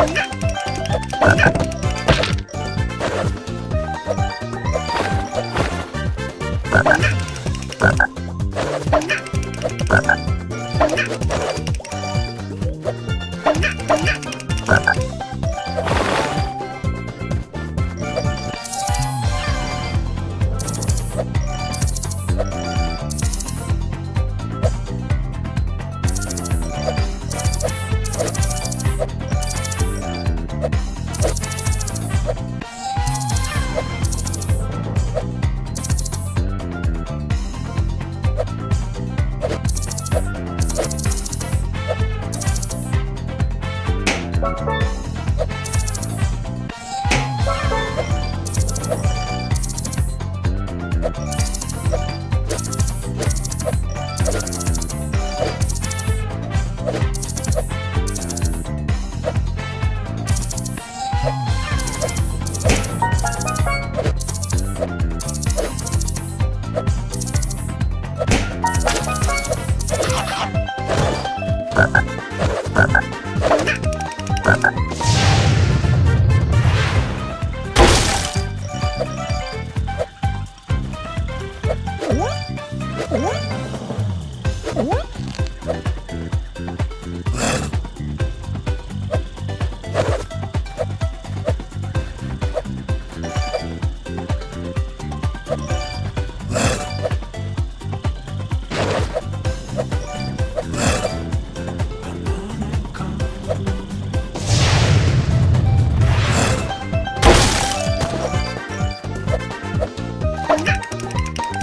待って。Bye.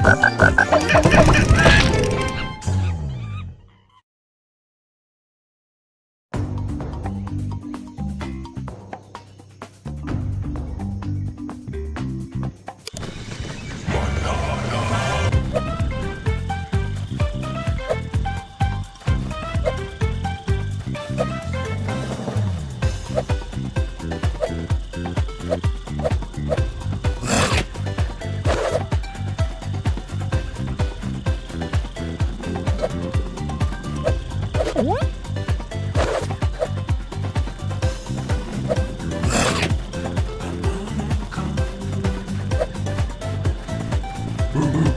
Ha ha ha ha. Brr.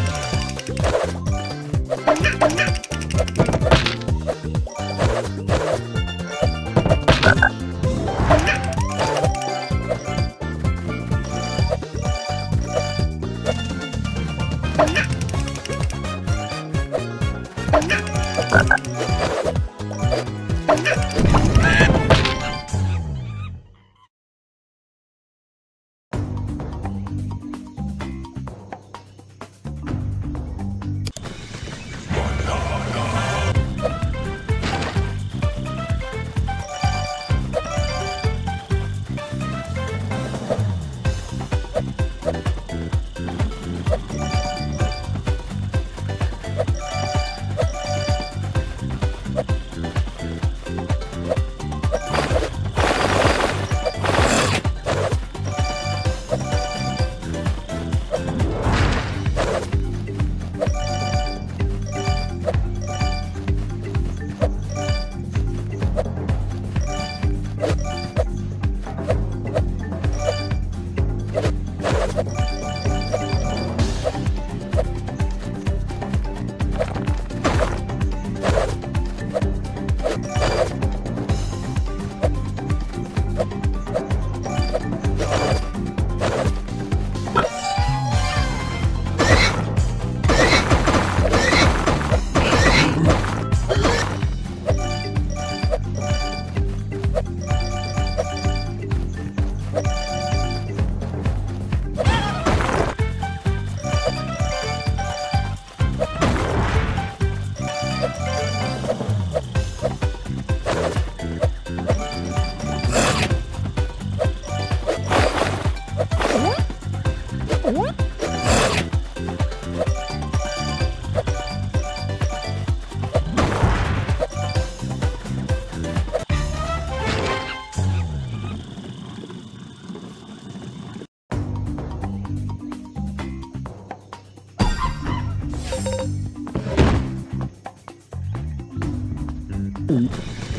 Ha